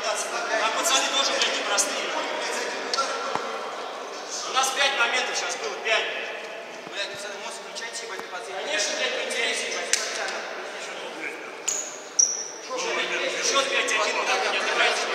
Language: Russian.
4 а пацаны тоже, блядь, непростые. У нас 5 моментов сейчас было, 5. Блядь, пацаны, мозг включайте, ебать, пацаны. Конечно, блядь, поинтереснее, ебать. Счет 5-1, да, не отыграйте.